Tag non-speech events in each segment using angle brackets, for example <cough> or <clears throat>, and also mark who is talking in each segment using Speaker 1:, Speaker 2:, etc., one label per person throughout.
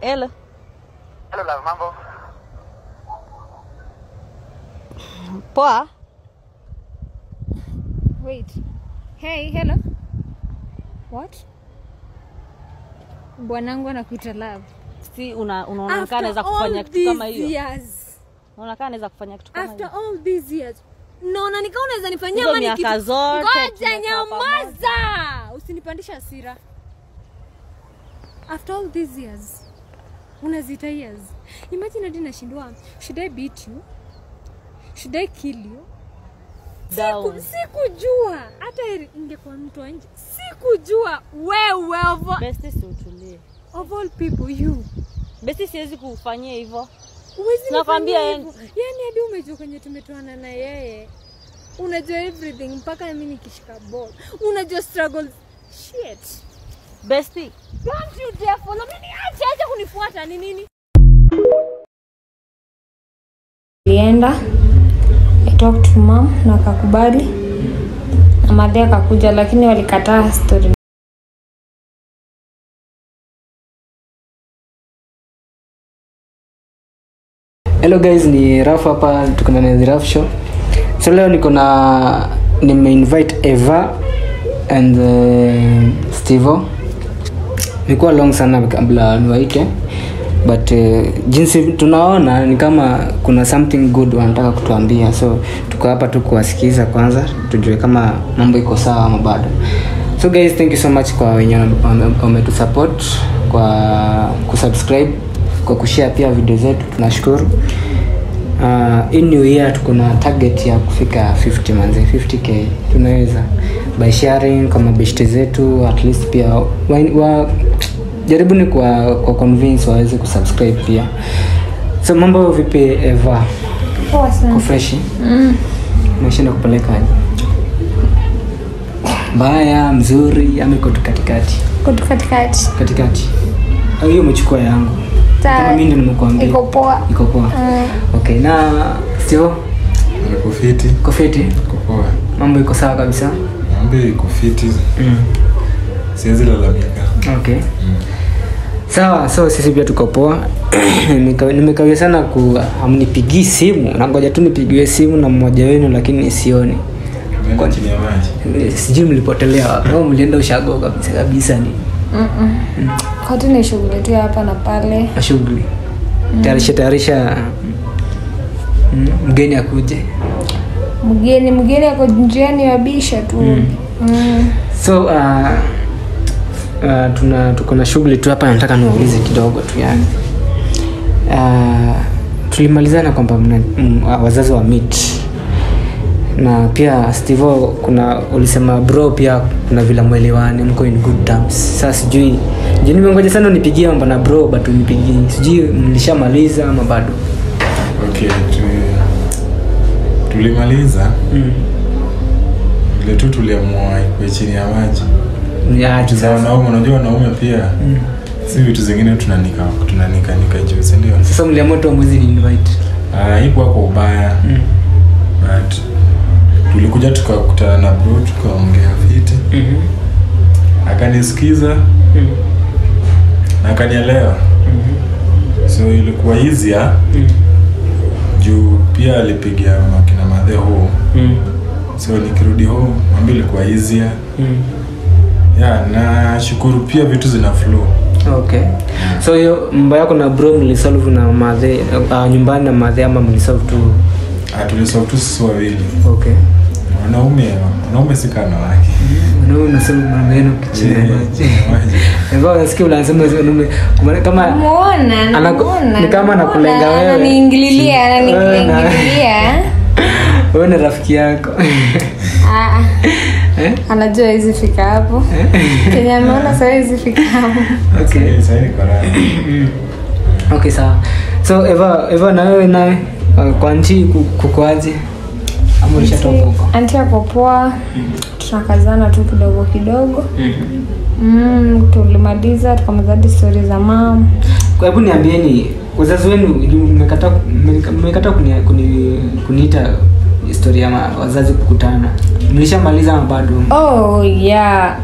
Speaker 1: Hello.
Speaker 2: Hello love, mambo?
Speaker 1: Poa.
Speaker 3: Wait. Hey, hello. What? Bwanangu anakuita love.
Speaker 1: Si una unaona naweza anaweza kufanya kitu kama
Speaker 3: these
Speaker 1: hiyo.
Speaker 3: years.
Speaker 1: Unaona anaweza kufanya kitu kama hiyo.
Speaker 3: After all these years. Naona nikao unaweza nifanyia
Speaker 1: mani
Speaker 3: mani
Speaker 1: miaka
Speaker 3: kitu.
Speaker 1: zote
Speaker 3: Ngoja nyamaza. Usinipandisha hasira. After all these years. Unazita years. Imagine hadi nashindwa. Should I beat you? Should I kill you?
Speaker 1: Down.
Speaker 3: Siku- Sikujua hata ingekuwa mtu nje. Sikujua wewe of,
Speaker 1: Besti si utulie.
Speaker 3: of all people you.
Speaker 1: Besti siwezi kufanyia hivyo. Nakwambia yani-
Speaker 3: hadi umejua kwenye tumetoana na yeye. Unajua everything mpaka mimi nikishika ball. Unajua struggles. Shit.
Speaker 1: Besti.
Speaker 3: Don't you dare follow me. Acha ni nini?
Speaker 4: Nilienda I talked to mom na akakubali na madhe akakuja, lakini walikataa story.
Speaker 5: Hello guys, ni Raf hapa, tuko na The Raf Show. So leo niko na nimeinvite Eva and uh, Stevo. Nikuwa long sana kabla niwaite but uh, jinsi tunaona ni kama kuna something good wanataka kutuambia, so tuko hapa tu kuwasikiza kwanza, tujue kama mambo iko sawa ama bado. So guys, thank you so much kwa wenye wame- wametusupport kwa kusubscribe, kwa kushare pia video zetu, tunashukuru. Uh, in new year tuko na target ya kufika 50 manze 50k tunaweza by sharing kwa mabeshte zetu at least pia wa, wa, jaribuni kwa, kwa convince waweze kusubscribe pia so mambo vipi eva
Speaker 4: Poa sana.
Speaker 5: ko freshi umeshinda kupeleka aje? mbaya mzuri ama iko tu katikati
Speaker 4: Kutu katikati.
Speaker 5: katikati au hiyo umechukua yangu
Speaker 4: Ta-
Speaker 5: kama mimi ndio nimekuambia
Speaker 4: Iko poa.
Speaker 5: iko poa
Speaker 4: Mm.
Speaker 5: okay na sio
Speaker 6: kofiti fiti,
Speaker 5: iko fiti
Speaker 6: poa.
Speaker 5: mambo iko sawa kabisa
Speaker 6: Mambo iko fiti,
Speaker 5: mm.
Speaker 6: siwezi lalamika.
Speaker 5: okay sawa so sisi pia tuko poa. <clears throat> Nimekawia sana ku amnipigii simu. Nangoja tu nipigiwe simu na mmoja wenu lakini sioni. Eh, sijui mlipotelea wapi. Au mlienda ushago kabisa kabisa ni.
Speaker 4: Kote ni shughuli tu hapa na pale.
Speaker 5: na shughuli. Tayarisha tayarisha mm, mgeni akuje.
Speaker 4: Mgeni mgeni ako njiani wabisha tu. Mm.
Speaker 5: so uh, uh, tuna tuko na shughuli tu hapa nataka niwaulize kidogo tu yani uh, tulimalizana kwamba wazazi wa meet. Na pia stivo kuna ulisema bro pia kuna vila mwelewane mko in good terms. Sasa sijui je nimengoja sana unipigie mambo na bro but unipigie. Sijui mlishamaliza ama bado?
Speaker 6: Okay, tu, tulimaliza.
Speaker 5: Mm.
Speaker 6: vile tu tuliamua chini ya maji. Za wanaume, unajua wanaume pia si vitu zingine tunanika tunanika nika juu, si ndio?
Speaker 5: sasa mliamua tu mwezi ni invite
Speaker 6: Ah, ipo kwa ubaya
Speaker 5: mm.
Speaker 6: but tulikuja tukakutana na bro tukaongea viti
Speaker 5: mm-hmm.
Speaker 6: akanisikiza
Speaker 5: mm.
Speaker 6: na akanielewa,
Speaker 5: mm-hmm.
Speaker 6: so ilikuwa hizia
Speaker 5: mm.
Speaker 6: juu pia alipiga makina madhe huu
Speaker 5: mm.
Speaker 6: so nikirudi huu mambo ilikuwa hizia
Speaker 5: mm.
Speaker 6: Yeah, na shukuru pia vitu zina flow
Speaker 5: okay yeah. so hiyo mba yako na bro mlisolve na madhe uh, nyumbani na madhe ama mlisolve tu
Speaker 6: Ah, tulisolve tu sisi wawili
Speaker 5: okay
Speaker 6: wanaume wanaume si kana wake
Speaker 5: Wanaume nasema maneno kichini maji. Ambao unasikia unasema wanaume kama
Speaker 4: Muona,
Speaker 5: ni kama anakulenga wewe.
Speaker 4: Ananiingililia, ananiingililia.
Speaker 5: Wewe na rafiki yako
Speaker 4: Ah, <laughs>
Speaker 5: Eh?
Speaker 4: anajua hizi fika hapo. kenye ameona sasa hizi fika hapo.
Speaker 5: okay
Speaker 6: Eh, raha.
Speaker 5: okay sawa so eva eva na wewe naye uh, kwa nchi ku- kukoaje ama ulishatoka huko
Speaker 4: Anti ako poa. Tunakazana tu kidogo kidogo. Mm, tulimaliza tukamaliza hadi stori za mama.
Speaker 5: Kwa hebu niambieni wazazi wenu mmekata mmekata kuni, kuni, kuniita historia ya ma- wazazi kukutana. Mlishamaliza ama bado?
Speaker 4: Oh yeah,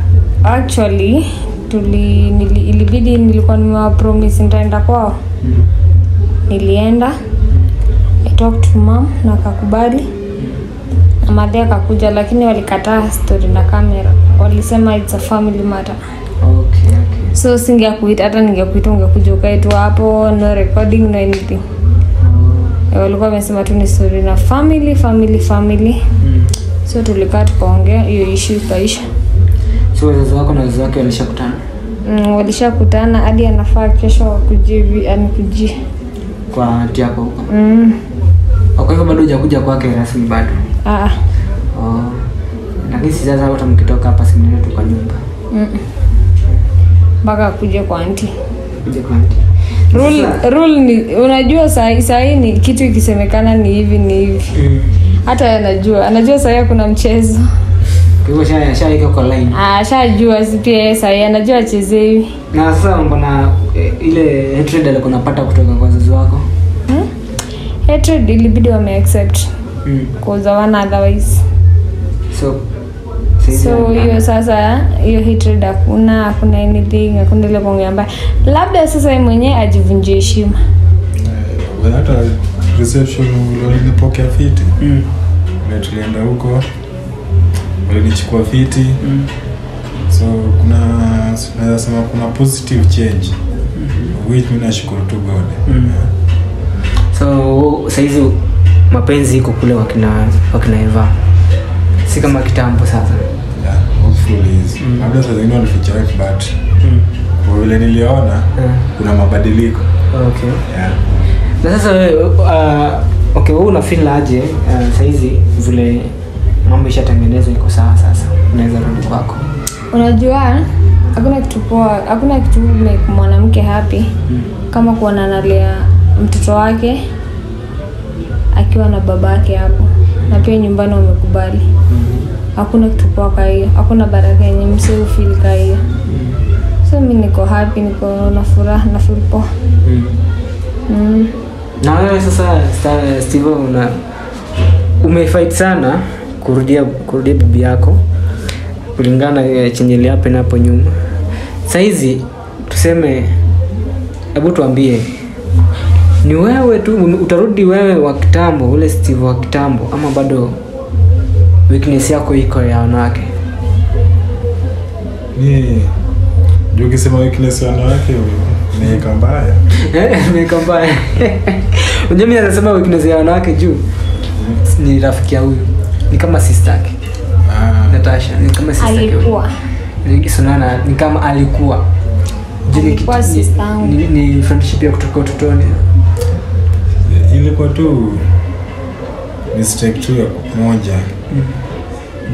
Speaker 4: actually tuli nili, ilibidi nilikuwa nimewapromis nitaenda kwao. Nilienda. I talked to mom na akakubali. Na madhe akakuja lakini walikataa story na kamera walisema it's a family matter.
Speaker 5: Okay, okay.
Speaker 4: so singekuita hata ningekuita ungekuja ukaetua hapo no recording no anything walikuwa wamesema tu ni story na family family family. So tulikaa tukaongea hiyo ishu ikaisha.
Speaker 5: So wazazi wako na wazazi wake walishakutana?
Speaker 4: Mm, walishakutana hadi anafaa kesho wakujie vi- anikujie.
Speaker 5: Kwa anti yako huko?
Speaker 4: Mm.
Speaker 5: Kwa hivyo bado hujakuja kwake rasmi bado?
Speaker 4: Ah,
Speaker 5: oh. lakini si sasa hata mkitoka hapa simnene tu kwa nyumba?
Speaker 4: Mm. mpaka akuje kwa anti
Speaker 5: kuja kwa anti
Speaker 4: rule, rule ni unajua sahi sahi ni kitu ikisemekana ni hivi ni hivi.
Speaker 5: Mm.
Speaker 4: hata anajua. Anajua sahi kuna mchezo.
Speaker 5: Shajua
Speaker 4: Ah, ashajua si pia sahi anajua achezewi
Speaker 5: na sasa mbona eh, ile hatred alikuwa napata kutoka kwa wazazi wako?
Speaker 4: Hmm? hatred ilibidi wameaccept
Speaker 5: mm.
Speaker 4: cause hawana otherwise.
Speaker 5: So
Speaker 4: so hiyo sasa hiyo hatred hakuna hakuna anything hakuna ile kuongea mbaya labda sasa yeye mwenyewe ajivunjie heshima
Speaker 6: Eh, hata reception ulinipokea fiti
Speaker 5: mm.
Speaker 6: na tulienda huko walinichukua fiti
Speaker 5: Mm.
Speaker 6: so kuna naweza sema kuna positive change mm-hmm. which mi nashukuru tu god
Speaker 5: Mm. yeah. so sahizi mapenzi iko kule wakina wakina eva si kama kitambo sasa
Speaker 6: labda saa zingine walificha wake but
Speaker 5: mm.
Speaker 6: kwa vile niliona
Speaker 5: Yeah.
Speaker 6: kuna mabadiliko.
Speaker 5: Okay.
Speaker 6: Yeah.
Speaker 5: na sasa wewe uh, okay wewe una feel aje uh, saizi vile mambo ishatengenezwa iko sawa sasa? Unaweza rudi kwako.
Speaker 4: Unajua hakuna kitu poa hakuna kitu like mwanamke happy. Kama kuona analea mtoto wake akiwa na babake hapo. Na pia nyumbani wamekubali hakuna kitu poa ka hiyo hakuna baraka yenye mse ufil ka hiyo so mi niko happy niko na furaha na feel poa
Speaker 5: mm.
Speaker 4: mm.
Speaker 5: na wewe sasa steve una umefight sana kurudia kurudia bibi yako kulingana na chenye liapen hapo nyuma sahizi tuseme hebu tuambie ni wewe tu utarudi wewe wa kitambo ule steve wa kitambo ama bado weakness yako iko ya wanawake.
Speaker 6: Ni juu ukisema weakness ya wanawake niweka mbaya. <laughs>
Speaker 5: Nimeweka mbaya. <laughs> Unajua mimi anasema weakness ya wanawake juu ni rafiki ya huyu. Ni kama sister yake.
Speaker 6: Ah,
Speaker 5: Natasha ni kama sister yake
Speaker 4: alikuwa.
Speaker 5: Ni- Sunana ni kama alikuwa. Jini
Speaker 4: Alikuwa sister yangu.
Speaker 5: ni, ni friendship ya kutoka utotoni.
Speaker 6: Ilikuwa tu mistake tu ya moja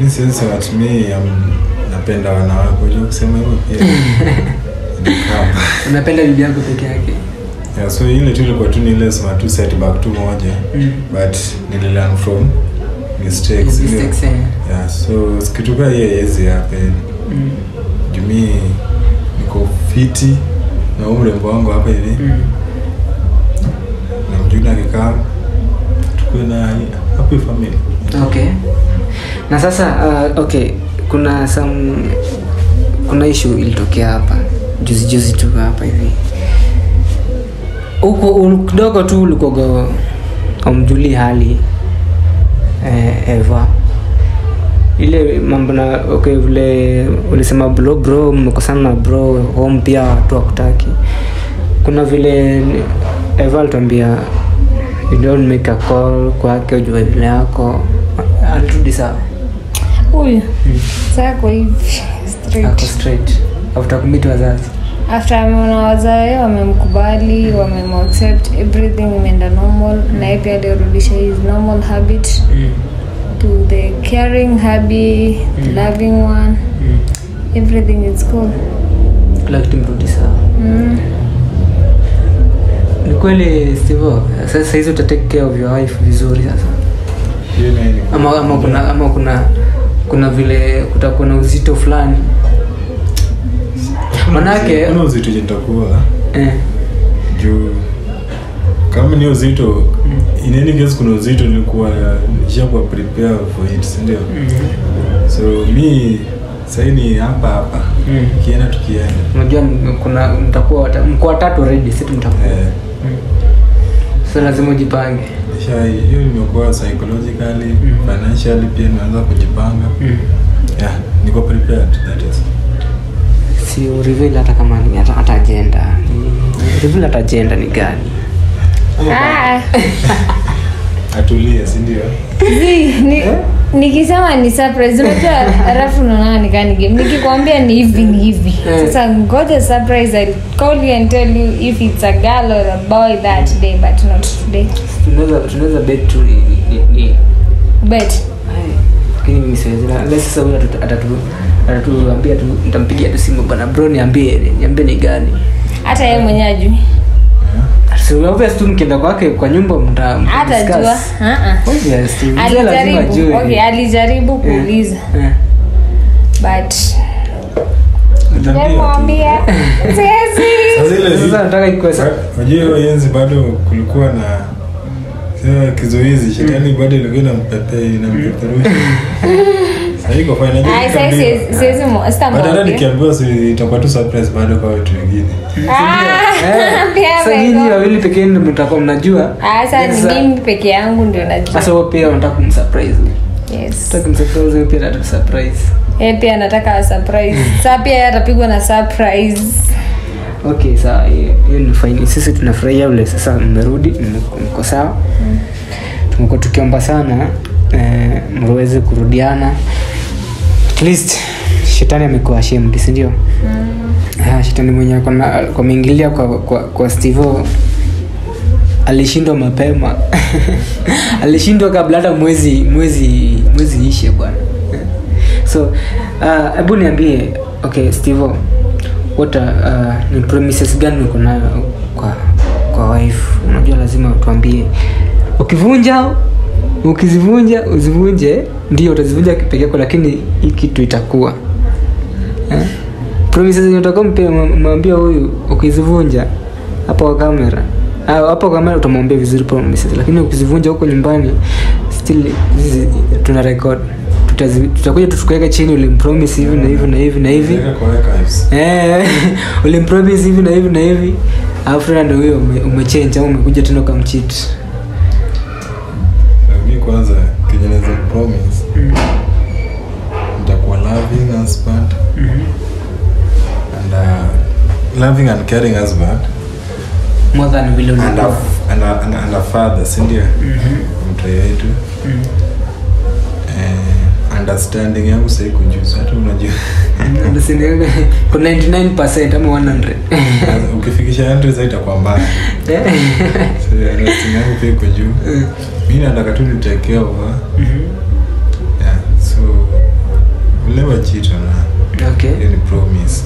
Speaker 6: mi siwezi sema ati mi am- napenda wanawake unajua kusema hivyo <laughs>
Speaker 5: unapenda bibi yako peke yake
Speaker 6: yeah, so ile tu ilikuwa tu ni ile sema tu setback tu moja
Speaker 5: Mm.
Speaker 6: but nililearn from mistakes?
Speaker 5: Mistakes, yeah.
Speaker 6: yeah, so sikituka hiyo haiwezi happen
Speaker 5: Mm.
Speaker 6: jumi niko fiti na huu mrembo wangu hapa hivi
Speaker 5: Mm.
Speaker 6: na mjuni akikaa tukuwe na happy family
Speaker 5: okay na sasa uh, okay kuna some kuna ishu ilitokea hapa juzi juzi tu hapa hivi. Huko kidogo tu ulikoga amjuli hali eh, eva. Ile mambo na okay vile ulisema bro bro mmekosana na bro home pia watu wakutaki kuna vile eva alituambia you don't make a call kwake ujue vile yako. Alirudi sawa
Speaker 4: huyu sako hivi. Straight.
Speaker 5: After wazazi.
Speaker 4: After ameona wazae wamemkubali wamemaccept everything imeenda normal. Na yeye pia alirudisha his normal habit to the caring happy the loving one. Everything is cool.
Speaker 5: Kila kitu mrudi sawa.
Speaker 4: Mm.
Speaker 5: ni kweli stivo sasa hizi uta take care of your wife vizuri sasa. Ama, ama kuna ama kuna kuna vile kutakuwa na uzito fulani. Manake
Speaker 6: kuna uzito jitakuwa
Speaker 5: eh,
Speaker 6: juu kama ni uzito in any case kuna uzito nilikuwa nishakuwa prepare for it sindio so mi sahii ni hapa hapa.
Speaker 5: Mm.
Speaker 6: kienda tukienda
Speaker 5: unajua kuna mtakuwa mko watatu redi situ mtakuwa.
Speaker 6: Eh,
Speaker 5: so lazima ujipange
Speaker 6: nisha hiyo imekuwa psychologically
Speaker 5: Mm.
Speaker 6: financially pia nimeanza kujipanga.
Speaker 5: Mm.
Speaker 6: yeah niko prepared that is.
Speaker 5: Si reveal hata kama ni hata, hata agenda. Reveal hata agenda ni gani?
Speaker 4: Ah, <laughs>
Speaker 6: atulie si ndio?
Speaker 4: Zi, ni, nikisema ni surprise. Unajua <laughs> alafu unaona nikaa ni game nikikwambia ni hivi ni hivi.
Speaker 5: Eh.
Speaker 4: sasa ngoja surprise i call you and tell you if it's a girl or a boy that day but not today.
Speaker 5: Tunaweza tunaweza bet tu ni, ni, ni
Speaker 4: bet.
Speaker 5: Ai, lakini mimi siwezi. Na sasa huyo atatu- atatu- atatuambia tu nitampigia tu simu bana bro niambie niambie ni gani?
Speaker 4: Hata yeye mwenyewe ajui
Speaker 5: obvious tu mkienda kwake kwa nyumba mta mta
Speaker 4: hata jua. uh-uh.
Speaker 5: lazima
Speaker 4: alijaribu. okay, alijaribu kuuliza.
Speaker 5: Eh,
Speaker 4: but
Speaker 6: enzi bado kulikuwa na kizuizi shetani bado ilikuwa inampepea <laughs> nikiambiwa. hata itakuwa tu surprise bado kwa watu wengine.
Speaker 4: Ah,
Speaker 5: sasa <laughs> nyinyi wawili mtakuwa mnajua.
Speaker 4: Ah, sasa mimi peke yangu ndio najua.
Speaker 5: Sasa wewe pia unataka kumsurprise.
Speaker 4: Yes.
Speaker 5: Unataka kumsurprise wewe pia nataka surprise.
Speaker 4: Yeye pia anataka surprise. <laughs> Saa pia yeye atapigwa na surprise.
Speaker 5: Okay sawa hiyo ni fine sisi tunafurahia vile sasa mmerudi mko- mko sawa? Tumekuwa tukiomba sana eh, kurudiana. At least shetani amekuwa ashamed sindio ndio? Ah, shetani mwenye kwameingilia kwa, kwa, kwa stevo alishindwa mapema. <laughs> Alishindwa kabla hata mwezi mwezi mwezi ishe bwana. So hebu uh, niambie okay stevo what are, uh, ni promises gani uko nayo kwa kwa wife? Unajua lazima utuambie. Ukivunja ukizivunja uzivunje ndio utazivunja peke yako lakini hii kitu itakuwa. Eh? promises zenye utakuwa mwambia huyu ukizivunja hapo kwa kamera ah, hapo kwa kamera utamwambia vizuri promises lakini ukizivunja huko nyumbani still zizi, tuna record. Tutakuja tu tukuweka chini ulimpromise hivi na hivi na hivi na hivi. Eh, <laughs> ulimpromise hivi na hivi na hivi. Alafu tena huyo ume- umechange au umekuja tena
Speaker 6: ukamchiti kwanza kenye naweza promise nitakuwa loving husband and uh, loving and caring husband
Speaker 5: more than vile
Speaker 6: and a, and a, and a, and a father sindio mtoto yetu. Eh, understanding yangu sai kujuza hata unajua.
Speaker 5: Understanding kwa 99% ama 100 <laughs>
Speaker 6: ukifikisha 100 sasa itakuwa mbaya.
Speaker 5: Eh.
Speaker 6: So, understanding yangu pia iko juu. Mi nataka tu nitekea over. Yeah so ulewa chito na.
Speaker 5: Okay.
Speaker 6: Ni promise.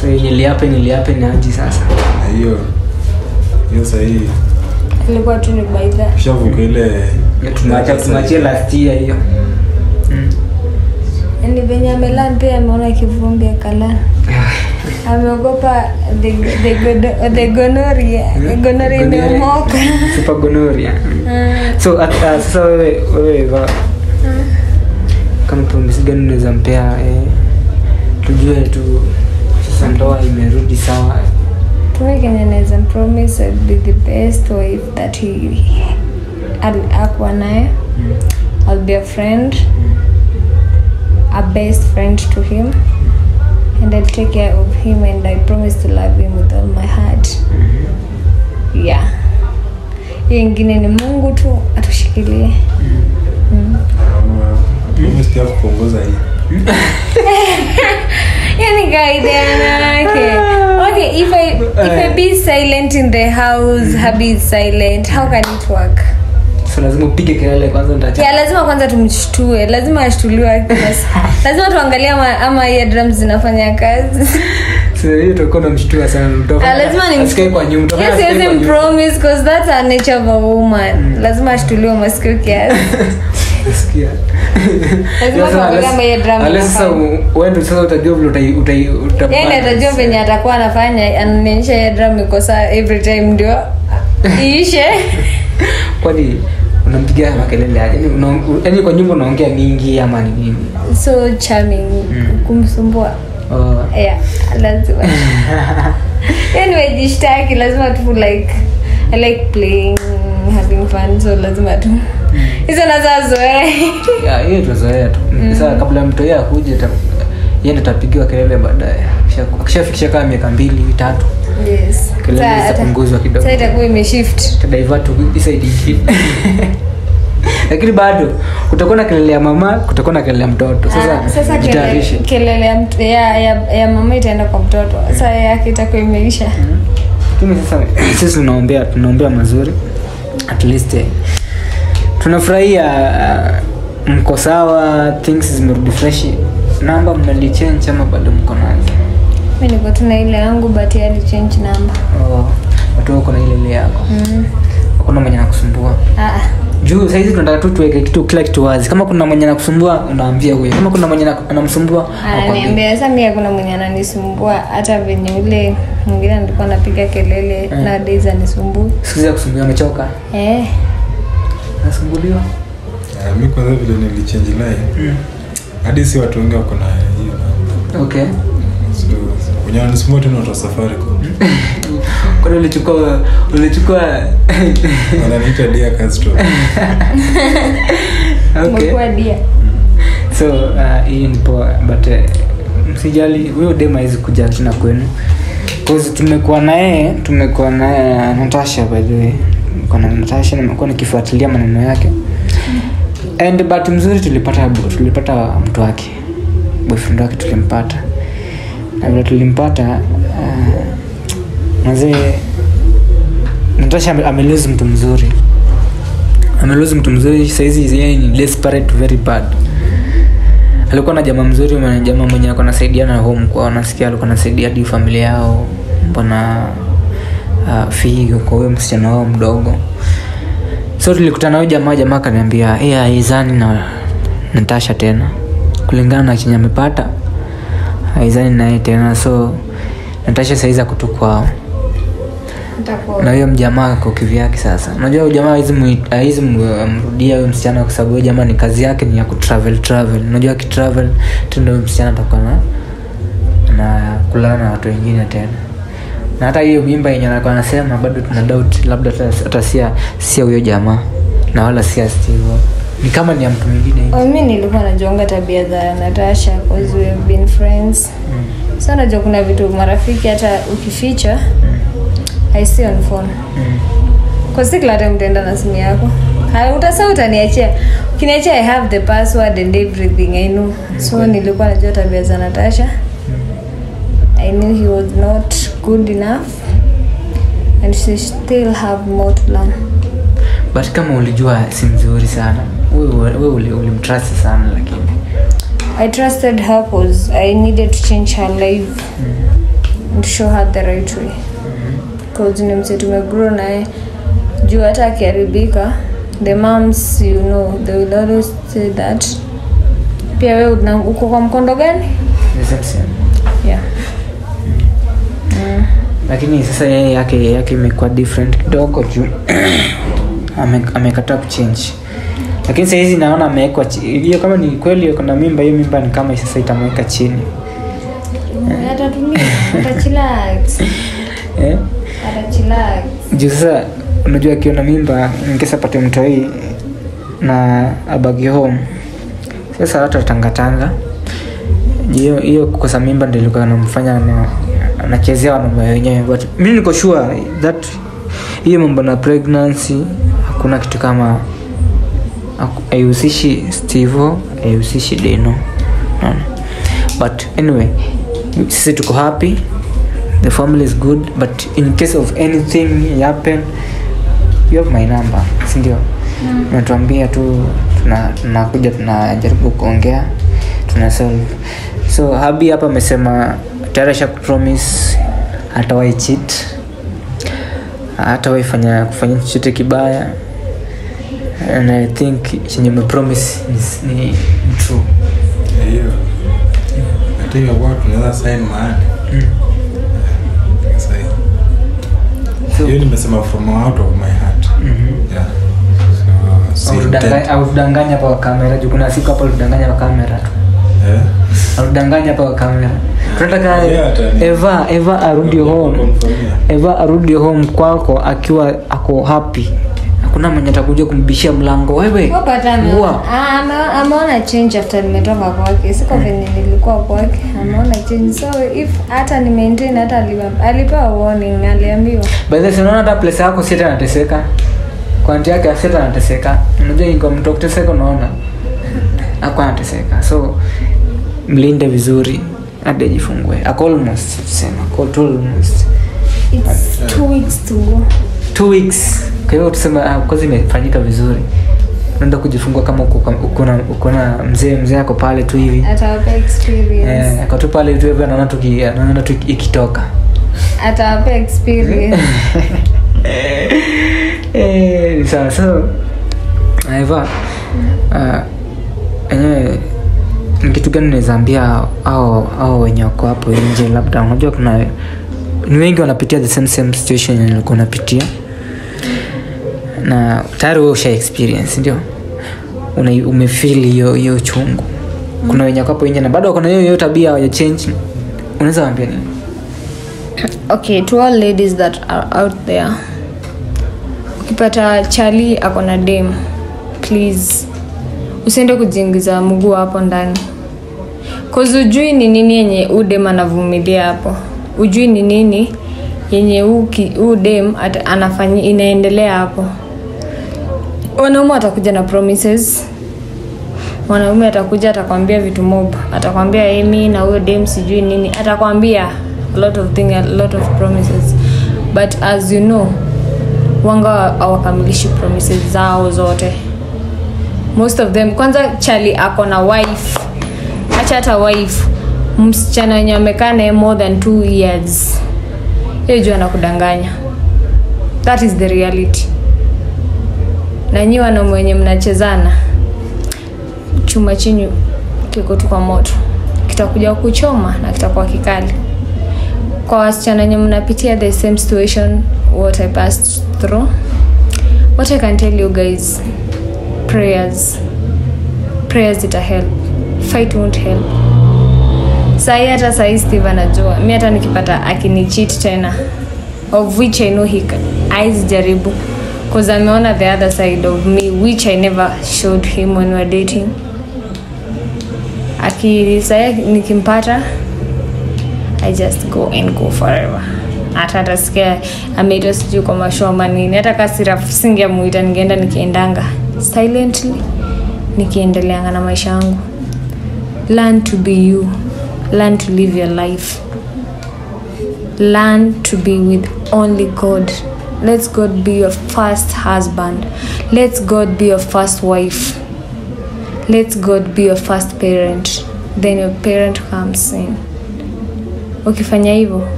Speaker 5: So niliape niliape ni aji sasa?
Speaker 6: Na hiyo hiyo sahii
Speaker 4: ilikuwa tu ni baidha
Speaker 6: shavuka ile
Speaker 5: last year hiyo
Speaker 4: ni venye amelan pia ameona kivumbi akala <laughs> ameogopa the, the, the gonoria gonoria imemoka <laughs>
Speaker 5: super gonorrhea
Speaker 4: Mm.
Speaker 5: so uh, sasa wewe wewe va kama promise gani unaweza mpea eh, tujue tu sasa ndoa imerudi sawa.
Speaker 4: Kenye naweza promise I'll be the best wife that he akuwa naye. I'll be a friend a best friend to him and I'll take care of him and I promise to love him with all my heart. Yeah. Hiyo ingine ni mungu tu atushikilie.
Speaker 6: Hii. <laughs>
Speaker 4: Yani yanawake okay if I, if I be silent in the house habi is silent how can it work
Speaker 5: so lazima upige kelele kwanza nitacha
Speaker 4: yeah, lazima kwanza tumshtue. Lazima ashtuliwe <laughs> lazima tuangalie ama, ama hiya drums zinafanya kazi. <laughs>
Speaker 5: So hiyo utakuwa unamshtua sana. Utafanya-
Speaker 4: Ah, lazima ni
Speaker 5: asikae kwa nyuma utafanya
Speaker 4: Yes, yes,
Speaker 5: kwa
Speaker 4: promise because that's a nature of a woman. Lazima ashtuliwe masikio kiasi. <laughs>
Speaker 5: Sikia.
Speaker 4: Lazima
Speaker 5: Sasa,
Speaker 4: tuangalie
Speaker 5: unless-
Speaker 4: ama hiyo drama
Speaker 5: unless sasa
Speaker 4: inafanya.
Speaker 5: u- wewe ndio sasa utajua vile utai utai uta
Speaker 4: yani atajua venye atakuwa anafanya anaonyesha drum iko every time ndio iishe.
Speaker 5: Kwani unampigia makelele aje? Yaani yaani kwa nyumba unaongea mingi ama ni nini?
Speaker 4: So charming kumsumbua.
Speaker 5: Oh.
Speaker 4: yeah lazima. <laughs> Yani wajishtaki lazima tu like i like playing having fun so lazima tu. Hizo nazazoea
Speaker 5: Ya, hiyo tuzoea tu. Sasa kabla mtu yeye akuje yeye ndo tapigiwa kelele baadaye. Akishafikisha kama miaka mbili tatu
Speaker 4: yes.
Speaker 5: Kelele zitapunguzwa kidogo.
Speaker 4: sa itakuwa imeshift.
Speaker 5: Tadaivat isaidi ingine <laughs> lakini bado kutakuwa na kelele ya mama kutakuwa na kelele ya mtoto.
Speaker 4: Ah,
Speaker 5: sasa,
Speaker 4: kelele, kelele ya, mtu- ya, ya, ya mama itaenda kwa mtoto. Sasa yake itakuwa imeisha.
Speaker 5: Lakini sasa sisi tunaombea tunaombea mazuri. At least eh, tunafurahia uh, mko sawa things zimerudi freshi namba mnalichenchama ama bado mko nazo
Speaker 4: mi niko tu na ile yangu but yeye alichange namba
Speaker 5: Oh, watu wako na ile ile yako.
Speaker 4: Mm.
Speaker 5: hakuna mwenye anakusumbua.
Speaker 4: ah, ah.
Speaker 5: juu sahizi tunataka tu tuweke kitu kila kitu wazi. Kama kuna mwenye anakusumbua unaambia huyo. Kama kuna mwenye anamsumbua
Speaker 4: ananiambia sasa mimi hakuna mwenye ananisumbua. Hata venye ule mwingine alikuwa anapiga kelele
Speaker 5: eh.
Speaker 4: na anisumbui.
Speaker 5: Siku Sikuzi ya kusumbua amechoka.
Speaker 4: Eh.
Speaker 5: anasumbuliwa.
Speaker 6: Ah, mi kwanza vile nilichange line hadi si watu wengi wako na hiyo
Speaker 5: okay
Speaker 6: wenye wananisumbua tena watu wa safaricom <laughs>
Speaker 5: kwani ulichukua ulichukua? <laughs>
Speaker 6: Wananiita dia castro. <laughs>
Speaker 5: Okay.
Speaker 4: Dia.
Speaker 5: So uh, hii ni poa but uh, msijali huyo dem hawezi kuja tena kwenu. Cause tumekuwa naye tumekuwa na natasha by the way. Kwa na natasha nimekuwa nikifuatilia maneno yake. And but mzuri tulipata tulipata mtu wake. Boyfriend wake tulimpata vile tulimpata uh, mazee natasha ame- amelose mtu mzuri. Amelose mtu mzuri saizi yeye ni desperate very bad. Alikuwa na jamaa mzuri jamaa mwenye alikuwa anasaidiana home kwao nasikia alikuwa anasaidia hadi familia yao mbona uh, figo kwa huyo msichana wao mdogo. So tulikutana huyo jamaa jamaa akaniambia hey, aizani na natasha tena. Kulingana na chenye amepata aizani naye tena so natasha saizi kutu kwao. Na huyo mjamaa ako kivyake sasa. Unajua ujamaa jamaa haizi mrudia huyo msichana kwa sababu huyo jamaa ni kazi yake ni ya kutravel travel. Unajua akitravel tendo huyo msichana atakuwa na na kulala na watu wengine tena. Na hata hiyo mimba yenye anakuwa anasema bado tuna doubt labda hata- hata sia sia huyo jamaa. Na wala sia steve ni kama ni ya mtu mwingine
Speaker 4: Oh, mi nilikuwa najuanga tabia za natasha because we have been friends. Mm. so najua kuna vitu marafiki hata ukificha mm. i see on phone. Kwa sikila time utaenda na simu yako. Utasa utaniachia. Ukiniachia i have the password and everything i know. So nilikuwa najua tabia za natasha. Mm. i knew he was not good enough. And she still have more to learn.
Speaker 5: But kama ulijua si mzuri sana wewe wewe uli- ulimtrust sana lakini.
Speaker 4: I trusted her cause I needed to change her life and show her the right way. cause ni mse tumegrow naye. Juu hata akiharibika the moms you know they will always say that pia we uko kwa mkondo gani? Yeah.
Speaker 5: lakini sasa yeye yake yake imekuwa different kidogo juu. <clears throat> Ame- amekataa kuchange lakini sahizi naona amewekwa hiyo kama ni kweli yuko na mimba hiyo mimba ni kama sasa itamweka chini. Eh?
Speaker 4: atachillax <laughs>
Speaker 5: juu sasa unajua akiona mimba nkesa pate mtoi na abagi home sasa hata watangatanga hiyo kukosa mimba ndio ilikuwa anamfanya ana- anachezea wanaume wenyewe but mi niko sure that hiyo mambo na pregnancy hakuna kitu kama haihusishi stivo haihusishi deno. Unaona? but anyway sisi tuko happy. The family is good but in case of anything happen you have my number sindio natuambia tu tunakuja tunajaribu kuongea tuna solve. So habi hapa amesema tayari asha hata wai cheat hatawai fanya kufanya chochote kibaya and i think chenye mepromise ni, ni, true.
Speaker 6: Hiyo. Hata hiyo kwa tunaweza sign mahali.
Speaker 5: So-
Speaker 6: hiyo nimesema from out of my heart. Yeah. so, si
Speaker 5: Autudanganya-
Speaker 6: intent.
Speaker 5: kwa kamera juu. Kuna siku hapa ulidanganya kwa kamera tu.
Speaker 6: Eh?
Speaker 5: autudanganya hapa kwa kamera. Tunataka
Speaker 6: Yeah,
Speaker 5: eva eva arudi home. eva arudi home kwako akiwa ako happy hakuna mwenye atakuja kumbishia mlango wewe. Ua.
Speaker 4: ameona change after nimetoka kwake. Siko venye nilikuwa kwake. Ameona change. So if hata ni maintain hata alipewa warning aliambiwa.
Speaker 5: By sinaona hata place yako sita anateseka? Kwanti yake sita anateseka. Unajua ingo mtu kuteseka unaona. <laughs> Ako anateseka. So mlinde vizuri hadi ajifungue almost sema almost.
Speaker 4: It's two weeks to go
Speaker 5: two weeks. Kwa hiyo tuseme uh, kazi imefanyika vizuri. Unaenda kujifungua kama uko kam- na uko na mzee mzee ako pale tu hivi. Eh, ako tu pale tu hivi anaona anaona tu ikitoka.
Speaker 4: Atawapa experience. <laughs>
Speaker 5: Eh, sawa. So aiva enyewe ni kitu gani naweza ambia au au wenye wako hapo nje labda? Unajua kuna ni wengi wanapitia the same same situation yenye nilikuwa napitia na tayari wewe usha experience ndio? Umefeel hiyo hiyo uchungu kuna wenye kwapo nje na bado wako na hiyo hiyo tabia ya change. Unaweza waambia nini?
Speaker 4: Okay to all ladies that are out there. Ukipata chali ako na dem please. Usiende kujiingiza mguu hapo ndani. Cause ujui ni nini yenye huu dem anavumilia hapo. Ujui ni nini yenye huu ki- dem anafanyi inaendelea hapo wanaume watakuja na promises. Mwanaume atakuja atakwambia vitu mob. Atakwambia emi na huyo dem sijui nini. Atakwambia a lot of thing, a lot of promises. But as you know wanga awakamilishi promises zao zote. Most of them kwanza chali ako na wife. Acha hata wife. Msichana wenye amekaa naye more than two years. Hiyo juu anakudanganya. That is the reality na nyiwe wanaume wenye mnachezana chuma chenyu kiko tu kwa moto. Kitakuja kuchoma na kitakuwa kikali. Kwa wasichana wenye mnapitia the same situation what i passed through what i can tell you guys prayers prayers ita help. Fight won't help. Sahi hata sahi steve anajua. Mi hata nikipata akinichit tena of which i know he ais jaribu cause ameona the other side of me which i never showed him when we were dating. Akisaya nikimpata i just go and go forever. Hata atasikia ameitwa sijui kwa mashoma nini. Hata kasira singemuita ningeenda nikiendanga. Silently nikiendeleanga na maisha yangu. Learn to be you. Learn to live your life. Learn to be with only god let god be your first husband. Let god be your first wife. Let god be your first parent. Then your parent comes in. Ukifanya hivyo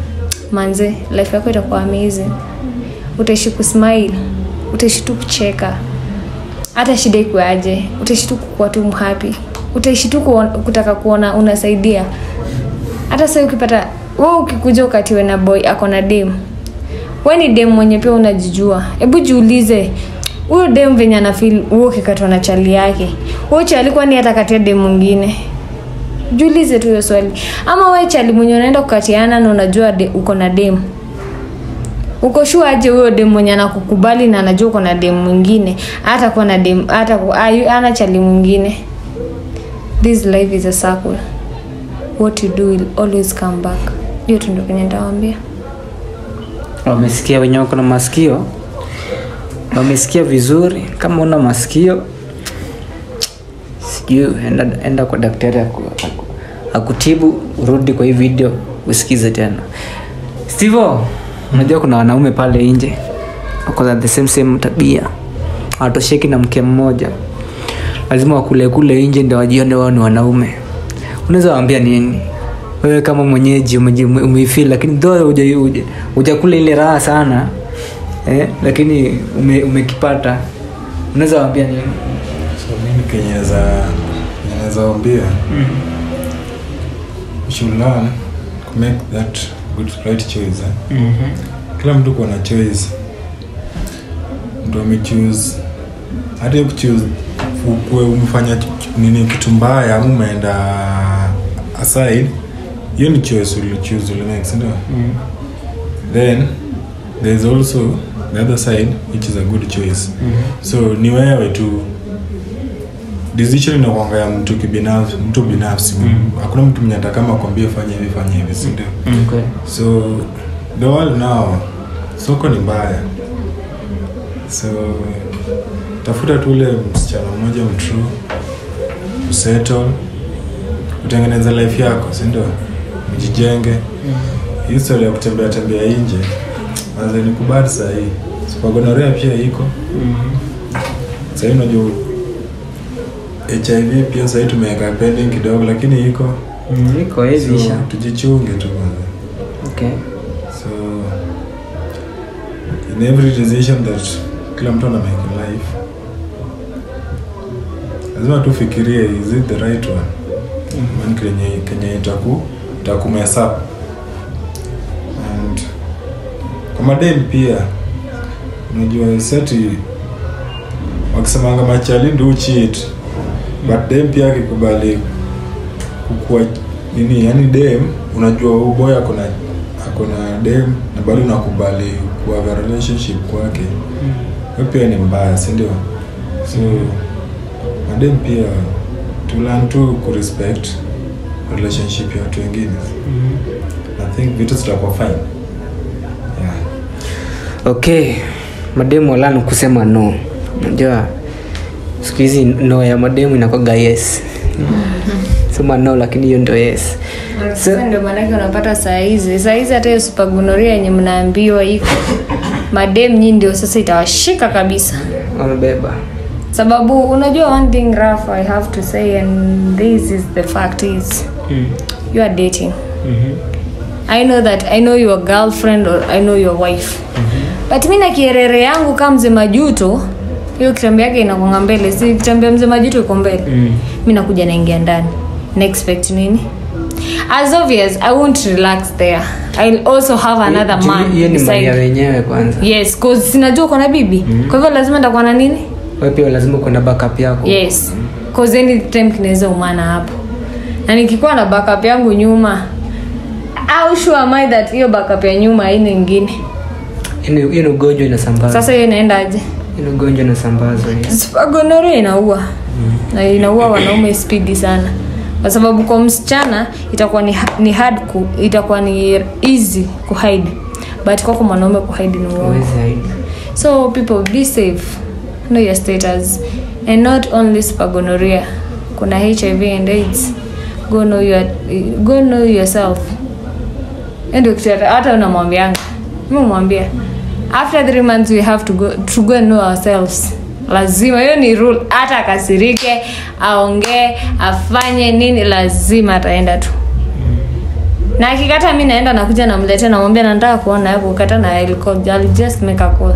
Speaker 4: manze life yako itakuwa amazing. Utaishi kusmile. Utaishi tu kucheka. Hata shida ikuaje? Utaishi tu kukuwa tu mhappy. Utaishi tu kutaka kuona unasaidia. Hata sa ukipata wewe ukikuja ukatiwe na boy ako na dem we ni dem mwenye pia unajijua. Hebu jiulize huyo dem venye anafil huo kikatwa na chali yake? Huyo chali kwani atakatia dem mwingine? Jiulize tu hiyo swali. Ama we chali mwenye unaenda kukatiana na unajua de, uko na dem? Uko shua aje huyo dem mwenye anakukubali na anajua uko na dem mwingine? Hata kuwa na dem hata ana chali mwingine? This life is a circle. What you do will always come back. Hiyo tu ndo kenye ndawambia
Speaker 5: wamesikia wenye wako na masikio? Wamesikia vizuri? Kama una masikio sijui enda, enda kwa daktari aku, aku, akutibu urudi kwa hii video usikize tena. Stivo unajua kuna wanaume pale nje wako na the same same tabia. Watosheki na mke mmoja. Lazima wakulekule nje ndio wajione wao ni wanaume. Unaweza waambia nini wewe kama mwenyeji umeifil lakini dho uja- uja- hujakula ile raha sana eh, lakini ume, umekipata unaweza waambia nini
Speaker 6: so mimi kenye naweza wambia mm. should learn to make that good right choice eh? kila mtu kuwa na choice mtu amechuse hata hiyo kuchuse ukue umefanya nini kitu mbaya ama umeenda aside hiyo ni choice ulichoose no? Mm. then there's also the other side which is a good choice Mm. so ni wewe tu decision inakwanga ya mtu kibinafsi mtu binafsi hakuna mtu mwenye atakama kwambia fanya hivi fanya hivi si
Speaker 5: ndio? Okay.
Speaker 6: so the world now soko ni mbaya so tafuta tu ule msichana mmoja mtrue usettle utengeneza life yako sindio ujijenge hii story ya kutembea tembea nje. Anza ni kubadi sahii spagonorea pia iko. Sahii unajua hiv pia sahii tumeweka pending kidogo lakini iko.
Speaker 5: Mm, iko hivi
Speaker 6: so, tujichunge tu kwanza.
Speaker 5: Okay.
Speaker 6: so in every decision that kila mtu ana make in life lazima tufikirie is it the right one? Mm. Kenye kenye itaku itakumesa and kwa madem pia unajua seti wakisemanga machali ndu cheat but dem pia akikubali kukua nini yani dem unajua uboy akona akona dem na bado unakubali kuaga relationship kwake. Hiyo pia ni mbaya sindio so madem pia tulan tu kurespect relationship ya watu wengine. I think vitu zitakuwa fine. Yeah.
Speaker 5: okay mademu walani kusema no. Najua siku hizi no ya mademu inakwaga yes. <laughs> Sema no lakini hiyo ndo yes.
Speaker 4: Ndo ndio maanake unapata sahizi sahizi hata hiyo supagonoria yenye mnaambiwa iko madem nyii ndio sasa itawashika kabisa.
Speaker 5: Wamebeba.
Speaker 4: Sababu unajua one thing rough i have to say and this is the fact is
Speaker 5: mm.
Speaker 4: you are dating. Mm-hmm. i know that i know your girlfriend or i know your wife. Mm-hmm. but mi na kierere yangu kaa mzee majuto hiyo kitambi yake inakwanga mbele. Si kitambi ya mzee majuto iko mbele?
Speaker 5: Mm.
Speaker 4: mi nakuja naingia ndani. Na expect nini? As obvious i won't relax there. I'll also have another
Speaker 5: Ye,
Speaker 4: man
Speaker 5: hiyo ni mali ya wenyewe kwanza.
Speaker 4: Yes cause sinajua uko na bibi. Kwa hivyo lazima nitakuwa na nini?
Speaker 5: Wewe pia lazima kwenda backup yako.
Speaker 4: Yes. Cause anytime kinaweza umana hapo na nikikuwa na backup yangu nyuma au sure am I that hiyo backup ya nyuma haina ingine?
Speaker 5: Hiyo ni- ugonjwa inasambazwa.
Speaker 4: Sasa hiyo inaendaje?
Speaker 5: Hiyo ugonjwa inasambazwa hiyo.
Speaker 4: Gonorrhea inaua. Na inaua wanaume spidi sana. Kwa sababu kwa msichana itakuwa ni, ni hard ku, itakuwa ni easy kuhide but kwako mwanaume kuhide ni uongo. So people be safe. Know your status. And not only spagonoria kuna hiv and aids go know, your, go know yourself. Ndio hata- unamwambianga. Mi umwambia after three months we have to go, to go and know ourselves. Lazima hiyo ni rule. Hata akasirike aongee afanye nini lazima ataenda tu. Na akikata mi naenda nakuja namletea namwambia nataka kuona yako. Kukata na I'll just make a call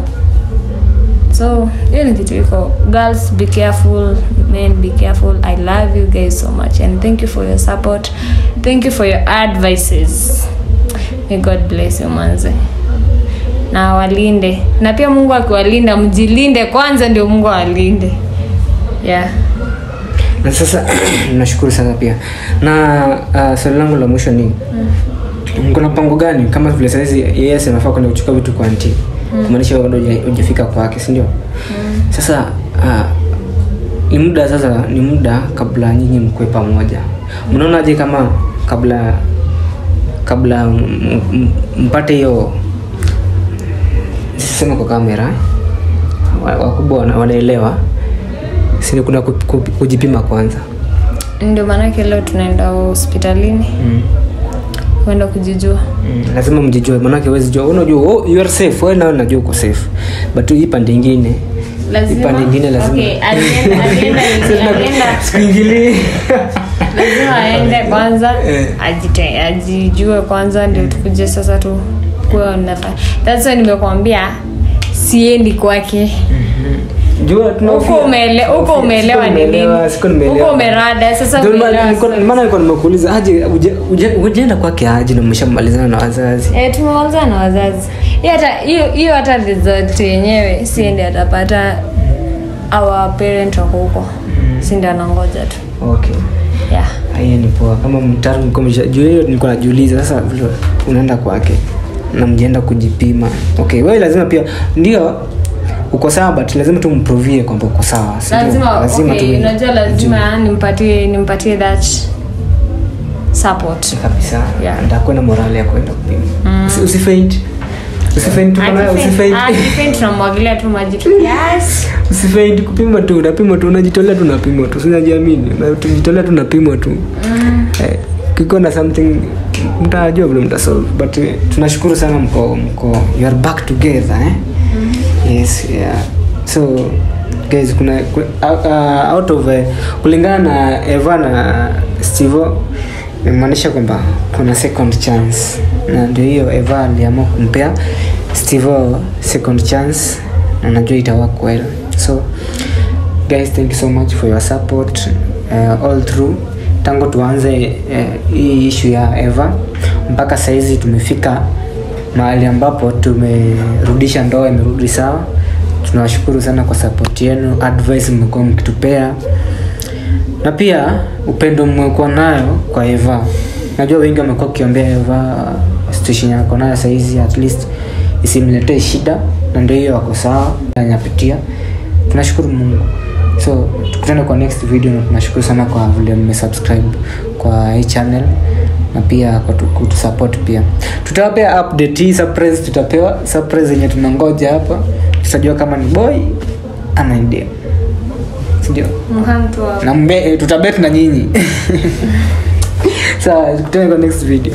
Speaker 4: so hiyo ni kitu iko. Girls be careful. Men be careful. I love you guys so much and thank you for your support. Thank you for your advices. May god bless you manze. Na walinde na pia mungu akiwalinda mjilinde kwanza ndio mungu awalinde. Yeah.
Speaker 5: Na sasa <clears throat> nashukuru sana pia. Na uh, swali langu la mwisho ni mko na mpango gani? Kama vile saizi yeye anafaa kwenda kuchukua vitu kwa anti kumaanisha wewe bado huja- hujafika kwake sindio sasa uh, ni muda sasa ni muda kabla nyinyi mkwe pamoja. Mnaonaje kama kabla kabla mpate hiyo sisema kwa kamera wakubwa wana- wanaelewa sini kuna ku- ku- kujipima kwanza?
Speaker 4: Ndio maanake leo tunaenda hospitalini.
Speaker 5: Mm.
Speaker 4: Kwenda kujijua.
Speaker 5: Mm, lazima mjijue manake huwezi jua. Unajua oh, you are safe. Wewe nawe najua uko safe. But hii pande ingine. Pande ingine
Speaker 4: alienda- <laughs> lazima aende kwanza <laughs>
Speaker 5: Eh.
Speaker 4: ajite ajijue kwanza ndio tukuje sasa tu kuwa nafa that's why nimekwambia siendi kwake.
Speaker 5: Jua maana nilikuwa nimekuuliza aje ujaenda kwake aje na na wazazi?
Speaker 4: Eh, tumemalizana na wazazi. Hiyo hata result yenyewe siendi atapata our parent wako huko. Sindi anangoja tu.
Speaker 5: Okay.
Speaker 4: Yeah.
Speaker 5: Hiyo ni poa. Kama juu hiyo nilikuwa najiuliza sasa unaenda kwake na mjienda kujipima. Okay wewe lazima pia ndio uko sawa but lazima tu mprovie kwamba uko sawa lazima,
Speaker 4: lazima okay, unajua lazima nimpatie nimpatie that support.
Speaker 5: Kabisa.
Speaker 4: Yeah.
Speaker 5: ndakuwa na morale ya kwenda kupima. Mm. usifaint.
Speaker 4: Tunamwagilia tu maji
Speaker 5: usifaint kupima tu unapima tu unajitolea tu unapima tu. Sinajiamini unajitolea tu unapima tu. Eh, kiko na something mtajua vile mtasolve but eh, tunashukuru sana mko mko you are back together eh? Yes yeah. So guys kuna ku- uh, uh, out of uh, kulingana na eva na stevo imaanisha kwamba kuna second chance. Na ndio hiyo eva aliamua kumpea stevo second chance na najua itawak well. So guys thank you so much for your support uh, all through. Tangu tuanze uh, hii issue ya eva mpaka saizi tumefika mahali ambapo tumerudisha ndoa imerudi sawa. Tunawashukuru sana kwa sapoti yenu advice mmekuwa mkitupea. Na pia upendo mmekuwa nayo kwa eva. Najua wengi wamekuwa wakiombea eva situation yako nayo sahizi at least isimletee shida na ndio hiyo wako sawa anapitia. Tunashukuru mungu. So tukutane kwa next video na tunashukuru sana kwa vile mmesubscribe kwa hii channel na pia kutusupport pia. Tutawapea update hii surprise tutapewa surprise yenye tunangoja hapa. Tutajua kama ni boy ama ni dem sindio na mbe, tutabet na nyinyi. <laughs> Sawa tukutane kwa next video